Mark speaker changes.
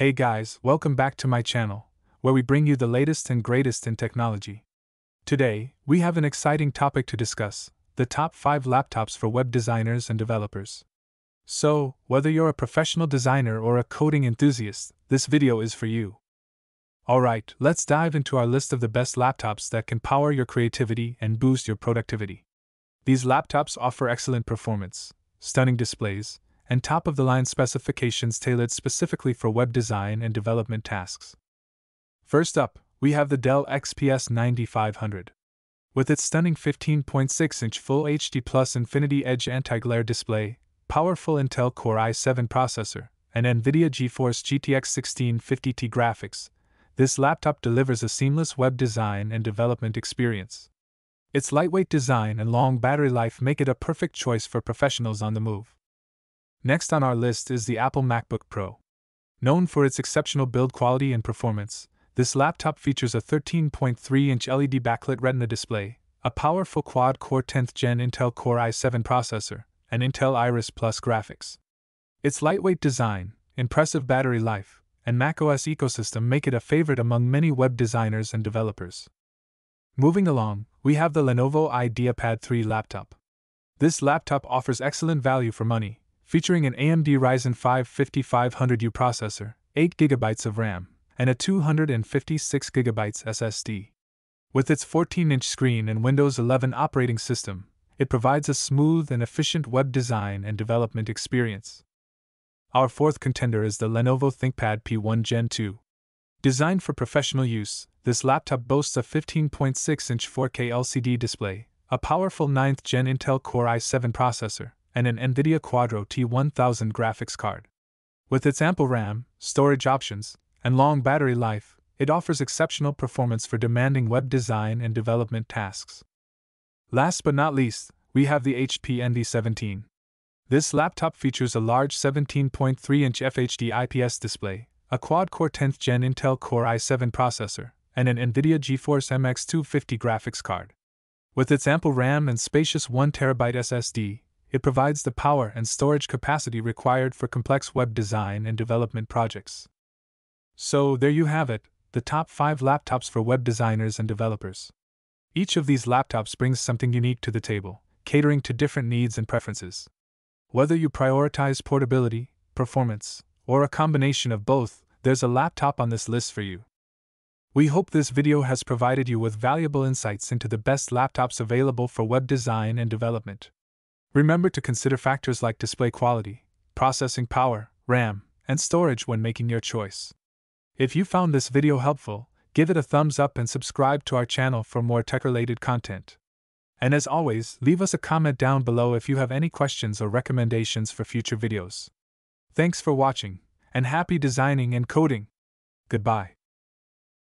Speaker 1: Hey guys, welcome back to my channel, where we bring you the latest and greatest in technology. Today, we have an exciting topic to discuss the top 5 laptops for web designers and developers. So, whether you're a professional designer or a coding enthusiast, this video is for you. Alright, let's dive into our list of the best laptops that can power your creativity and boost your productivity. These laptops offer excellent performance, stunning displays, and top of the line specifications tailored specifically for web design and development tasks. First up, we have the Dell XPS 9500. With its stunning 15.6 inch Full HD Plus Infinity Edge anti glare display, powerful Intel Core i7 processor, and NVIDIA GeForce GTX 1650T graphics, this laptop delivers a seamless web design and development experience. Its lightweight design and long battery life make it a perfect choice for professionals on the move. Next on our list is the Apple MacBook Pro. Known for its exceptional build quality and performance, this laptop features a 13.3 inch LED backlit Retina display, a powerful quad core 10th gen Intel Core i7 processor, and Intel Iris Plus graphics. Its lightweight design, impressive battery life, and macOS ecosystem make it a favorite among many web designers and developers. Moving along, we have the Lenovo IdeaPad 3 laptop. This laptop offers excellent value for money, featuring an AMD Ryzen 5 5500U processor, 8GB of RAM, and a 256GB SSD. With its 14 inch screen and Windows 11 operating system, it provides a smooth and efficient web design and development experience. Our fourth contender is the Lenovo ThinkPad P1 Gen 2. Designed for professional use, this laptop boasts a 15.6 inch 4K LCD display, a powerful 9th gen Intel Core i7 processor, and an NVIDIA Quadro T1000 graphics card. With its ample RAM, storage options, and long battery life, it offers exceptional performance for demanding web design and development tasks. Last but not least, we have the HP Envy 17. This laptop features a large 17.3 inch FHD IPS display, a quad core 10th gen Intel Core i7 processor, and an NVIDIA GeForce MX 250 graphics card. With its ample RAM and spacious 1TB SSD, it provides the power and storage capacity required for complex web design and development projects. So, there you have it the top 5 laptops for web designers and developers. Each of these laptops brings something unique to the table, catering to different needs and preferences. Whether you prioritize portability, performance, or a combination of both, there's a laptop on this list for you. We hope this video has provided you with valuable insights into the best laptops available for web design and development. Remember to consider factors like display quality, processing power, RAM, and storage when making your choice. If you found this video helpful, give it a thumbs up and subscribe to our channel for more tech related content. And as always, leave us a comment down below if you have any questions or recommendations for future videos. Thanks for watching, and happy designing and coding! Goodbye.